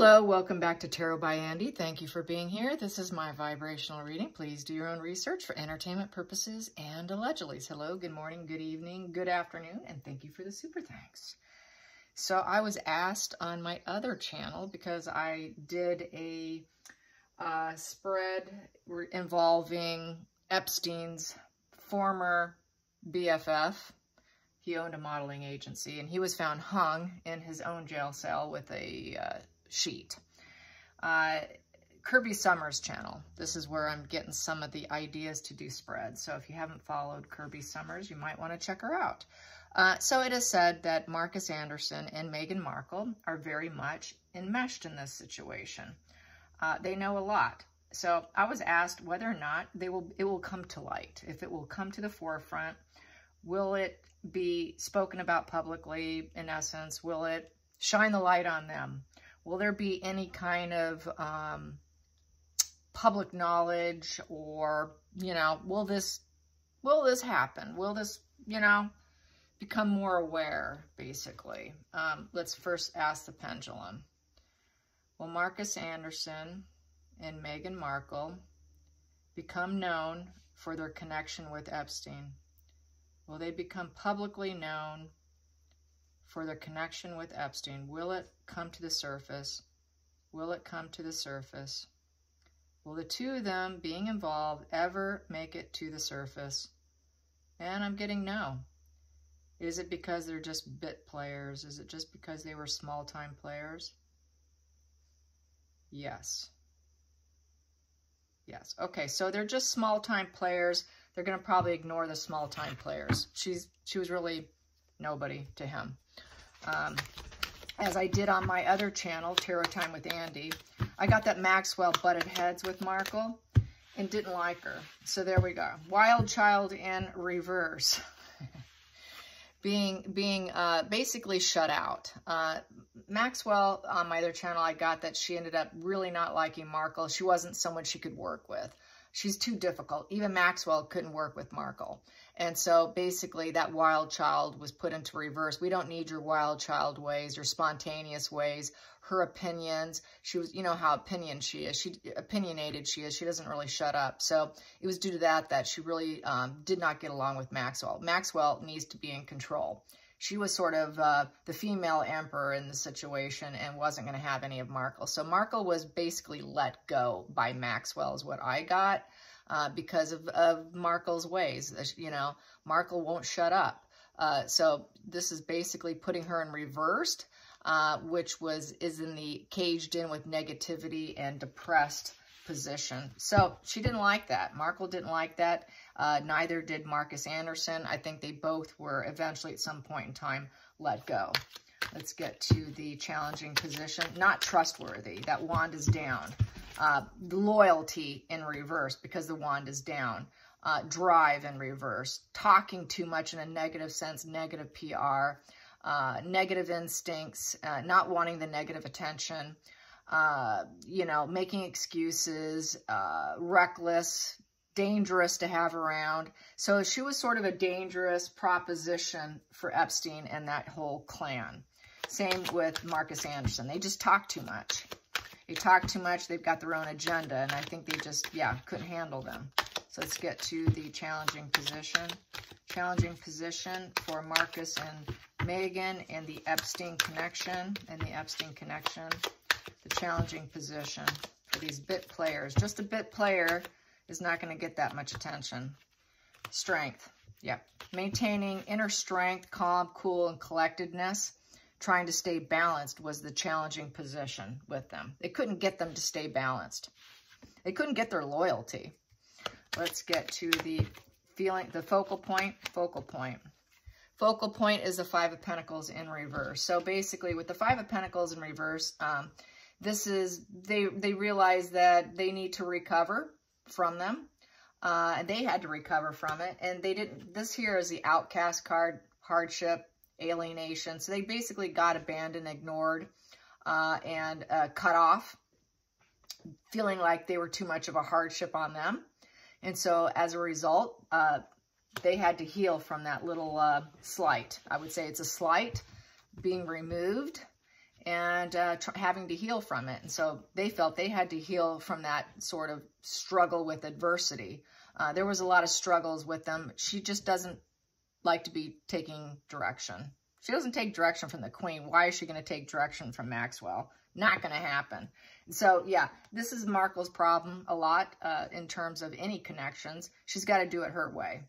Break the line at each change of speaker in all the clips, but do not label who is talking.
Hello, welcome back to Tarot by Andie. Thank you for being here. This is my vibrational reading. Please do your own research for entertainment purposes and allegedly. Hello, good morning, good evening, good afternoon, and thank you for the super thanks. So I was asked on my other channel because I did a uh, spread involving Epstein's former BFF. He owned a modeling agency and he was found hung in his own jail cell with a uh, sheet. Uh, Kirby Summers channel. This is where I'm getting some of the ideas to do spreads. So if you haven't followed Kirby Summers, you might want to check her out. Uh, so it is said that Marcus Anderson and Meghan Markle are very much enmeshed in this situation. Uh, they know a lot. So I was asked whether or not they will it will come to light. If it will come to the forefront, will it be spoken about publicly in essence? Will it shine the light on them? Will there be any kind of um, public knowledge or, you know, will this, will this happen? Will this, you know, become more aware, basically? Um, let's first ask the pendulum. Will Marcus Anderson and Meghan Markle become known for their connection with Epstein? Will they become publicly known for their connection with Epstein? Will it come to the surface? Will it come to the surface? Will the two of them being involved ever make it to the surface? And I'm getting no. Is it because they're just bit players? Is it just because they were small-time players? Yes. Yes. Okay, so they're just small-time players. They're going to probably ignore the small-time players. She's She was really nobody to him. Um, as I did on my other channel, Tarot Time with Andie, I got that Maxwell butted heads with Markle and didn't like her. So there we go. Wild Child in reverse. being being uh, basically shut out. Uh, Maxwell, on my other channel, I got that she ended up really not liking Markle. She wasn't someone she could work with. She's too difficult. Even Maxwell couldn't work with Markle. And so basically that wild child was put into reverse. We don't need your wild child ways, your spontaneous ways, her opinions. She was, you know how opinion she is. She opinionated she is. She doesn't really shut up. So it was due to that that she really um, did not get along with Maxwell. Maxwell needs to be in control. She was sort of uh, the female emperor in the situation and wasn't going to have any of Markle. So Markle was basically let go by Maxwell is what I got uh, because of, of Markle's ways. You know, Markle won't shut up. Uh, so this is basically putting her in reversed, uh, which was is in the caged in with negativity and depressed position. So she didn't like that. Markle didn't like that. Uh, neither did Marcus Anderson. I think they both were eventually at some point in time let go. Let's get to the challenging position. Not trustworthy. That wand is down. Uh, loyalty in reverse because the wand is down. Uh, drive in reverse. Talking too much in a negative sense, negative PR. Uh, negative instincts, uh, not wanting the negative attention. Uh, you know, making excuses, uh, reckless, dangerous to have around. So she was sort of a dangerous proposition for Epstein and that whole clan. Same with Marcus Anderson. They just talk too much. They talk too much. They've got their own agenda, and I think they just, yeah, couldn't handle them. So let's get to the challenging position. Challenging position for Marcus and Meghan and the Epstein connection and the Epstein connection. The challenging position for these bit players. Just a bit player is not going to get that much attention. Strength. Yep. Maintaining inner strength, calm, cool, and collectedness trying to stay balanced was the challenging position with them. They couldn't get them to stay balanced. They couldn't get their loyalty. Let's get to the feeling, the focal point, focal point. Focal point is the Five of Pentacles in reverse. So basically with the Five of Pentacles in reverse, um, this is, they, they realize that they need to recover from them. Uh, they had to recover from it. And they didn't, this here is the outcast card, hardship, alienation. So they basically got abandoned, ignored, uh, and uh, cut off, feeling like they were too much of a hardship on them. And so as a result, uh, they had to heal from that little uh, slight. I would say it's a slight being removed and uh, having to heal from it. And so they felt they had to heal from that sort of struggle with adversity. Uh, there was a lot of struggles with them. She just doesn't like to be taking direction. She doesn't take direction from the queen. Why is she going to take direction from Maxwell? Not going to happen. So, yeah, this is Markle's problem a lot uh, in terms of any connections. She's got to do it her way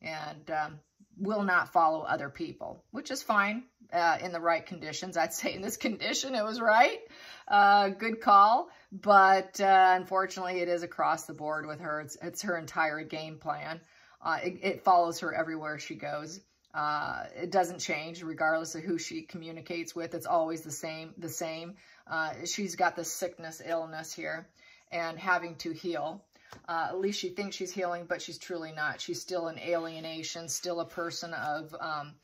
and um, will not follow other people, which is fine uh, in the right conditions. I'd say in this condition, it was right. Uh, good call. But uh, unfortunately, it is across the board with her. It's, it's her entire game plan. Uh, it, it, follows her everywhere she goes. Uh, it doesn't change regardless of who she communicates with. It's always the same. The same. Uh, she's got the sickness, illness here, and having to heal. Uh, at least she thinks she's healing, but she's truly not. She's still an alienation, still a person of um,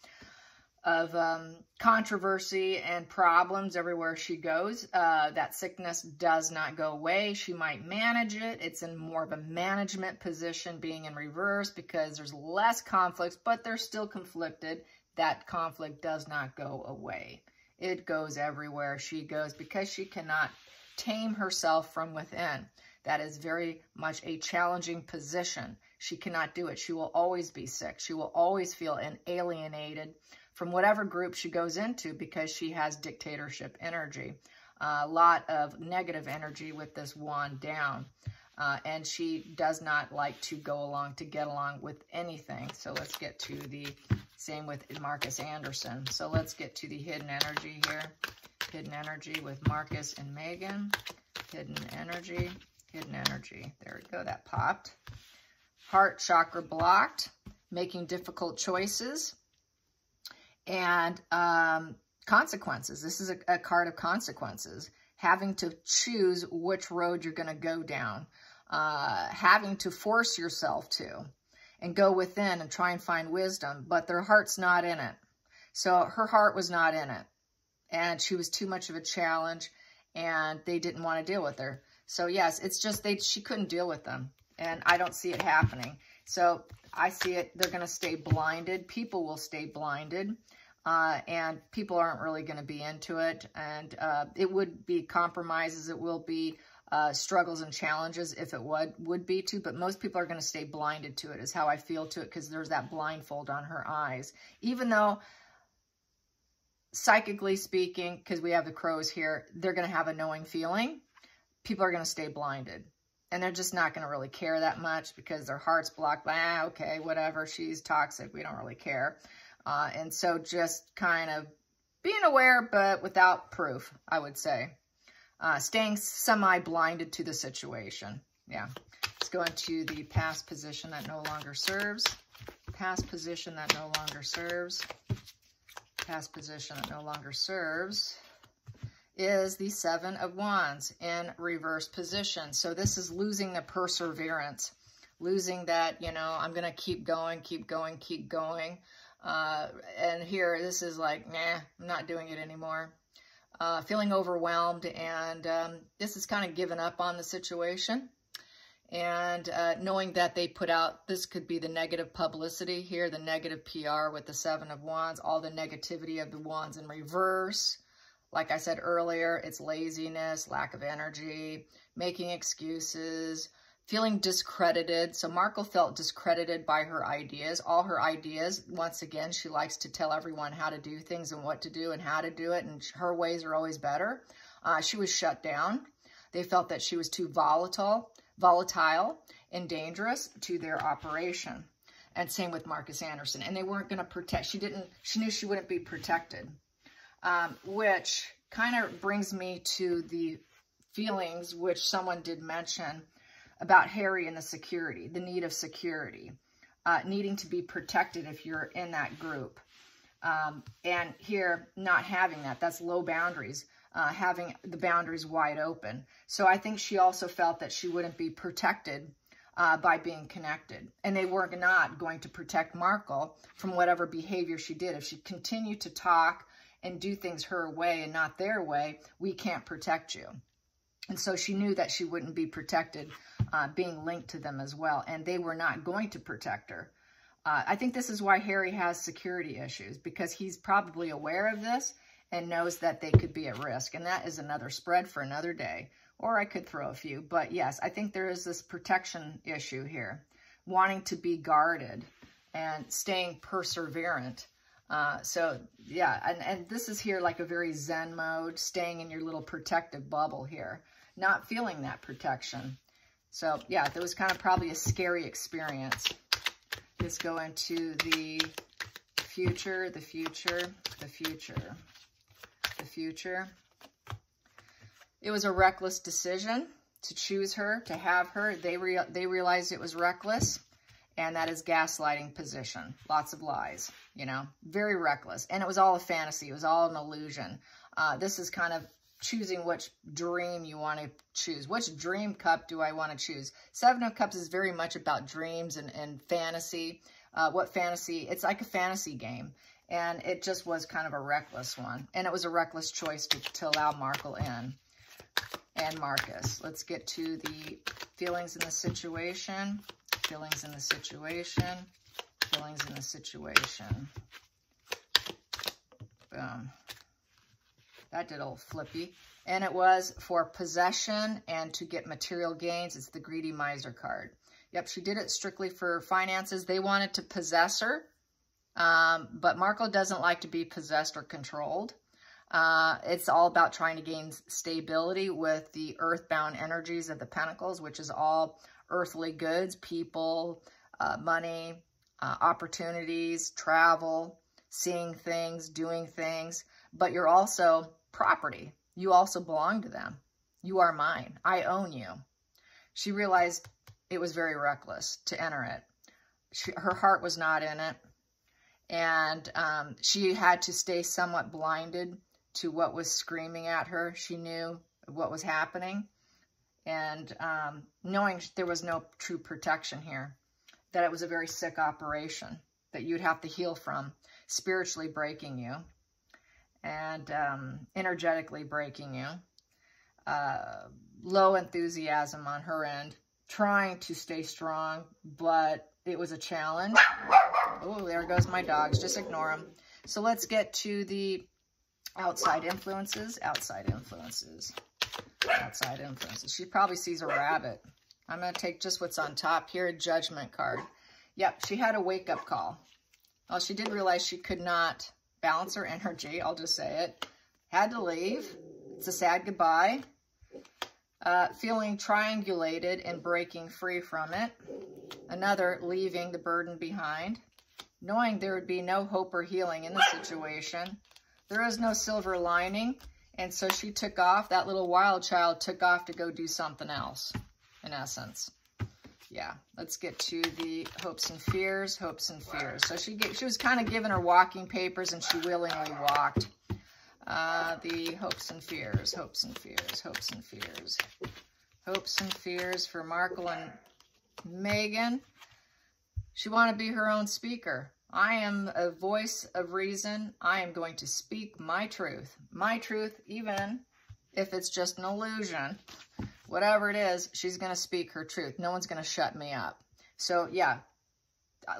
of um, controversy and problems everywhere she goes. Uh, that sickness does not go away. She might manage it. It's in more of a management position being in reverse because there's less conflicts, but they're still conflicted. That conflict does not go away. It goes everywhere she goes because she cannot tame herself from within. That is very much a challenging position. She cannot do it. She will always be sick. She will always feel alienated from whatever group she goes into because she has dictatorship energy. A lot of negative energy with this wand down. Uh, and she does not like to go along, to get along with anything. So let's get to the same with Marcus Anderson. So let's get to the hidden energy here. Hidden energy with Marcus and Meghan. Hidden energy, hidden energy. There we go, that popped. Heart chakra blocked, making difficult choices and um, consequences. This is a, a, card of consequences. Having to choose which road you're going to go down. Uh, having to force yourself to and go within and try and find wisdom, but their heart's not in it. So her heart was not in it. And she was too much of a challenge and they didn't want to deal with her. So yes, it's just they she couldn't deal with them. And I don't see it happening. So I see it, they're going to stay blinded. People will stay blinded uh, and people aren't really going to be into it. And uh, it would be compromises. It will be uh, struggles and challenges if it would, would be to, but most people are going to stay blinded to it is how I feel to it because there's that blindfold on her eyes. Even though psychically speaking, because we have the crows here, they're going to have a knowing feeling. People are going to stay blinded. And they're just not going to really care that much because their heart's blocked by, ah, okay, whatever, she's toxic. We don't really care. Uh, and so just kind of being aware, but without proof, I would say. Uh, staying semi-blinded to the situation. Yeah. Let's go into the past position that no longer serves. Past position that no longer serves. Past position that no longer serves is the Seven of Wands in reverse position. So this is losing the perseverance, losing that, you know, I'm going to keep going, keep going, keep going. Uh, and here, this is like, nah, I'm not doing it anymore. Uh, feeling overwhelmed, and um, this is kind of giving up on the situation. And uh, knowing that they put out, this could be the negative publicity here, the negative PR with the Seven of Wands, all the negativity of the Wands in reverse. Like I said earlier, it's laziness, lack of energy, making excuses, feeling discredited. So Markle felt discredited by her ideas, all her ideas. Once again, she likes to tell everyone how to do things and what to do and how to do it, and her ways are always better. Uh, she was shut down. They felt that she was too volatile, volatile and dangerous to their operation. And same with Marcus Anderson. And they weren't going to protect. She didn't. She knew she wouldn't be protected, um, which kind of brings me to the feelings which someone did mention about Harry and the security, the need of security, uh, needing to be protected if you're in that group. Um, and here, not having that, that's low boundaries, uh, having the boundaries wide open. So I think she also felt that she wouldn't be protected uh, by being connected. And they were not going to protect Markle from whatever behavior she did. If she continued to talk and do things her way and not their way, we can't protect you. And so she knew that she wouldn't be protected uh, being linked to them as well. And they were not going to protect her. Uh, I think this is why Harry has security issues because he's probably aware of this and knows that they could be at risk. And that is another spread for another day. Or I could throw a few. But yes, I think there is this protection issue here. Wanting to be guarded and staying perseverant. Uh, so yeah, and, and this is here like a very zen mode, staying in your little protective bubble here, not feeling that protection. So yeah, that was kind of probably a scary experience. Let's go into the future, the future, the future, the future. It was a reckless decision to choose her, to have her. They, re they realized it was reckless, and that is gaslighting position. Lots of lies, you know, very reckless. And it was all a fantasy. It was all an illusion. Uh, this is kind of choosing which dream you want to choose. Which dream cup do I want to choose? Seven of Cups is very much about dreams and, and fantasy. Uh, what fantasy? It's like a fantasy game. And it just was kind of a reckless one. And it was a reckless choice to, to allow Markle in and Marcus. Let's get to the feelings in the situation. Feelings in the situation. Feelings in the situation. Boom. That did old flippy. And it was for possession and to get material gains. It's the greedy miser card. Yep, she did it strictly for finances. They wanted to possess her. Um, but Markle doesn't like to be possessed or controlled. Uh, it's all about trying to gain stability with the earthbound energies of the pentacles, which is all earthly goods, people, uh, money, uh, opportunities, travel, seeing things, doing things. But you're also property. You also belong to them. You are mine. I own you. She realized it was very reckless to enter it. She, her heart was not in it. And um, she had to stay somewhat blinded to what was screaming at her. She knew what was happening. And um, knowing there was no true protection here, that it was a very sick operation that you'd have to heal from, spiritually breaking you and um, energetically breaking you. Uh, low enthusiasm on her end, trying to stay strong, but it was a challenge. Oh, there goes my dogs. Just ignore them. So let's get to the outside influences. Outside influences. Outside influences. She probably sees a rabbit. I'm going to take just what's on top here, a judgment card. Yep, she had a wake-up call. Well, she did realize she could not balance her energy. I'll just say it. Had to leave. It's a sad goodbye. Uh, feeling triangulated and breaking free from it. Another, leaving the burden behind. Knowing there would be no hope or healing in the situation. There is no silver lining. And so she took off. That little wild child took off to go do something else, in essence yeah, let's get to the hopes and fears, hopes and fears. So she get, she was kind of given her walking papers and she willingly walked. Uh, the hopes and fears, hopes and fears, hopes and fears. Hopes and fears for Markle and Meghan. She wanted to be her own speaker. I am a voice of reason. I am going to speak my truth. My truth, even if it's just an illusion whatever it is, she's going to speak her truth. No one's going to shut me up. So, yeah,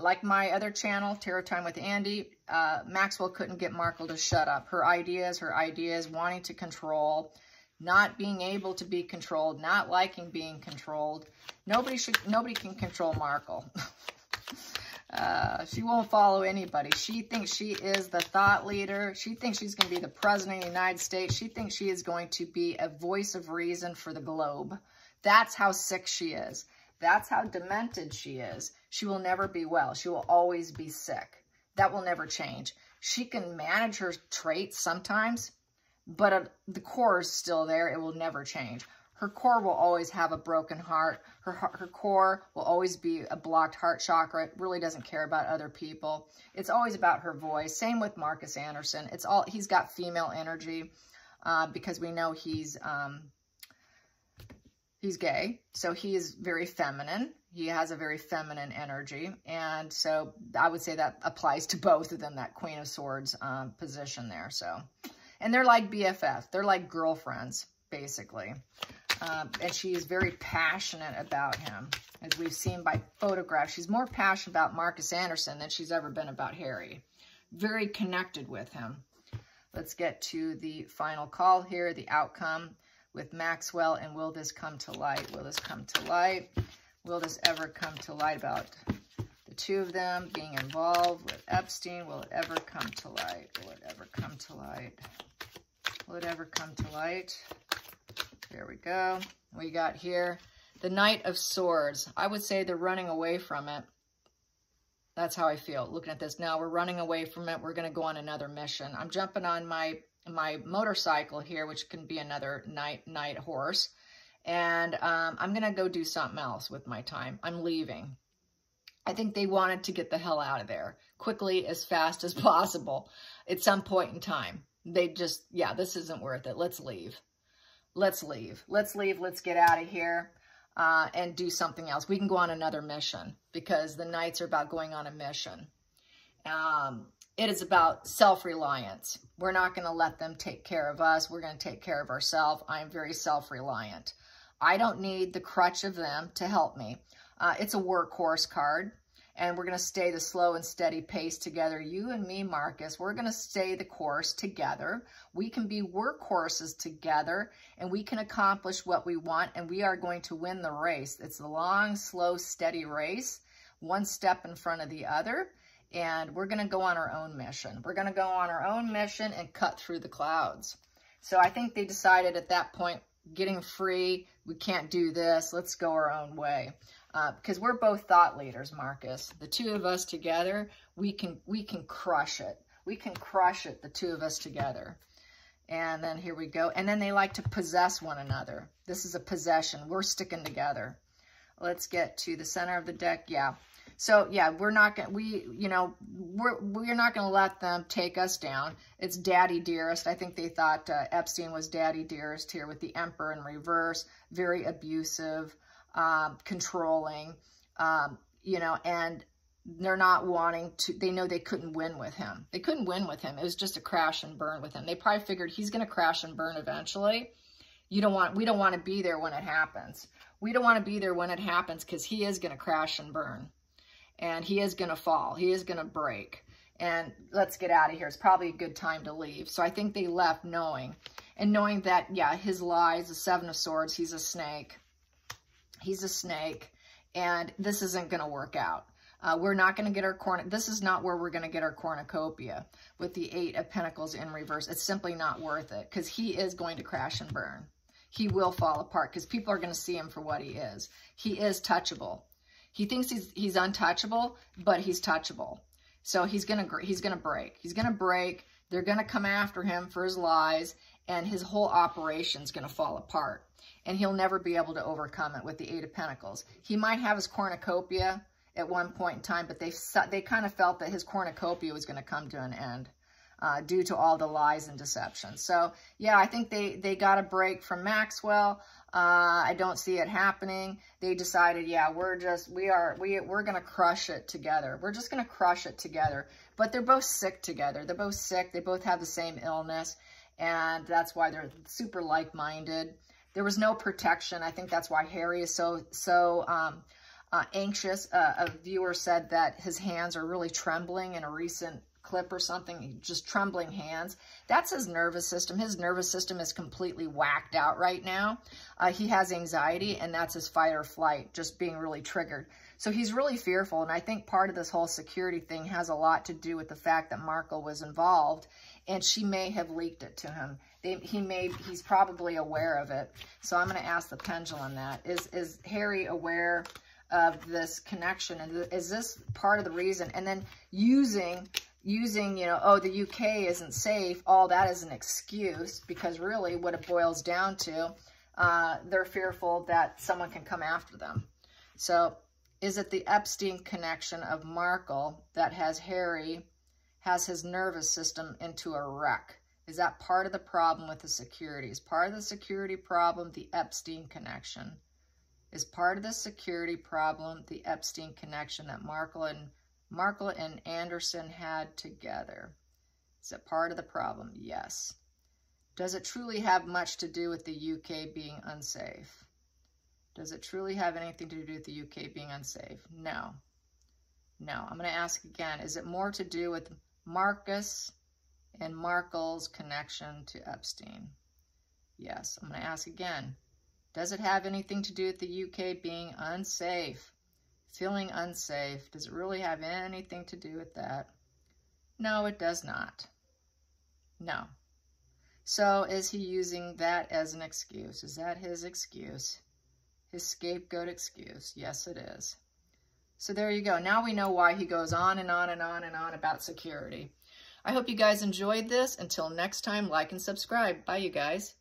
like my other channel, Tarot Time with Andie, uh, Maxwell couldn't get Markle to shut up. Her ideas, her ideas, wanting to control, not being able to be controlled, not liking being controlled. Nobody should, nobody can control Markle. Uh, she won't follow anybody. She thinks she is the thought leader. She thinks she's going to be the president of the United States. She thinks she is going to be a voice of reason for the globe. That's how sick she is. That's how demented she is. She will never be well. She will always be sick. That will never change. She can manage her traits sometimes, but uh, the core is still there. It will never change her core will always have a broken heart. Her, her core will always be a blocked heart chakra. It really doesn't care about other people. It's always about her voice. Same with Marcus Anderson. It's all He's got female energy uh, because we know he's um, he's gay. So he is very feminine. He has a very feminine energy. And so I would say that applies to both of them, that Queen of Swords um, position there. So, And they're like BFF. They're like girlfriends, basically. Um, and she is very passionate about him, as we've seen by photographs. She's more passionate about Marcus Anderson than she's ever been about Harry. Very connected with him. Let's get to the final call here, the outcome with Maxwell, and will this come to light? Will this come to light? Will this ever come to light about the two of them being involved with Epstein? Will it ever come to light? Will it ever come to light? Will it ever come to light? There we go. We got here the Knight of Swords. I would say they're running away from it. That's how I feel looking at this. Now we're running away from it. We're going to go on another mission. I'm jumping on my my motorcycle here, which can be another night night horse. And um, I'm going to go do something else with my time. I'm leaving. I think they wanted to get the hell out of there quickly, as fast as possible at some point in time. They just, yeah, this isn't worth it. Let's leave. Let's leave. Let's leave. Let's get out of here uh, and do something else. We can go on another mission because the Knights are about going on a mission. Um, it is about self-reliance. We're not going to let them take care of us. We're going to take care of ourselves. I am very self-reliant. I don't need the crutch of them to help me. Uh, it's a workhorse card and we're going to stay the slow and steady pace together. You and me, Marcus, we're going to stay the course together. We can be workhorses together, and we can accomplish what we want, and we are going to win the race. It's a long, slow, steady race, one step in front of the other, and we're going to go on our own mission. We're going to go on our own mission and cut through the clouds. So I think they decided at that point, getting free, we can't do this, let's go our own way because uh, we're both thought leaders, Marcus. The two of us together, we can we can crush it. We can crush it, the two of us together. And then here we go. And then they like to possess one another. This is a possession. We're sticking together. Let's get to the center of the deck. Yeah. So yeah, we're not going to, we, you know, we're, we're not going to let them take us down. It's daddy dearest. I think they thought uh, Epstein was daddy dearest here with the emperor in reverse, very abusive um, controlling, um, you know, and they're not wanting to, they know they couldn't win with him. They couldn't win with him. It was just a crash and burn with him. They probably figured he's going to crash and burn eventually. You don't want, we don't want to be there when it happens. We don't want to be there when it happens because he is going to crash and burn. And he is going to fall. He is going to break. And let's get out of here. It's probably a good time to leave. So I think they left knowing. And knowing that, yeah, his lies, the Seven of Swords, he's a snake. He's a snake, and this isn't going to work out. Uh, we're not going to get our corn. This is not where we're going to get our cornucopia with the eight of pentacles in reverse. It's simply not worth it because he is going to crash and burn. He will fall apart because people are going to see him for what he is. He is touchable. He thinks he's he's untouchable, but he's touchable. So he's gonna he's gonna break. He's gonna break. They're gonna come after him for his lies, and his whole operation's gonna fall apart and he'll never be able to overcome it with the Eight of Pentacles. He might have his cornucopia at one point in time, but they they kind of felt that his cornucopia was going to come to an end uh, due to all the lies and deception. So, yeah, I think they, they got a break from Maxwell. Uh, I don't see it happening. They decided, yeah, we're just, we are, we, we're going to crush it together. We're just going to crush it together. But they're both sick together. They're both sick. They both have the same illness. And that's why they're super like-minded. There was no protection. I think that's why Harry is so, so um, uh, anxious. Uh, a viewer said that his hands are really trembling in a recent clip or something, just trembling hands. That's his nervous system. His nervous system is completely whacked out right now. Uh, he has anxiety, and that's his fight or flight, just being really triggered. So he's really fearful, and I think part of this whole security thing has a lot to do with the fact that Markle was involved, and she may have leaked it to him. They, he may, he's probably aware of it. So I'm going to ask the pendulum that. Is, is Harry aware of this connection? And is this part of the reason? And then using, using, you know, oh, the UK isn't safe, all that is an excuse because really what it boils down to, uh, they're fearful that someone can come after them. So is it the Epstein connection of Markle that has Harry, has his nervous system into a wreck? Is that part of the problem with the security? Is part of the security problem the Epstein connection? Is part of the security problem the Epstein connection that Markle and Markle and Anderson had together? Is it part of the problem? Yes. Does it truly have much to do with the UK being unsafe? Does it truly have anything to do with the UK being unsafe? No. No. I'm going to ask again. Is it more to do with Marcus and Markle's connection to Epstein? Yes, I'm going to ask again. Does it have anything to do with the UK being unsafe? Feeling unsafe? Does it really have anything to do with that? No, it does not. No. So is he using that as an excuse? Is that his excuse? His scapegoat excuse? Yes, it is. So there you go. Now we know why he goes on and on and on and on about security. I hope you guys enjoyed this. Until next time, like and subscribe. Bye, you guys.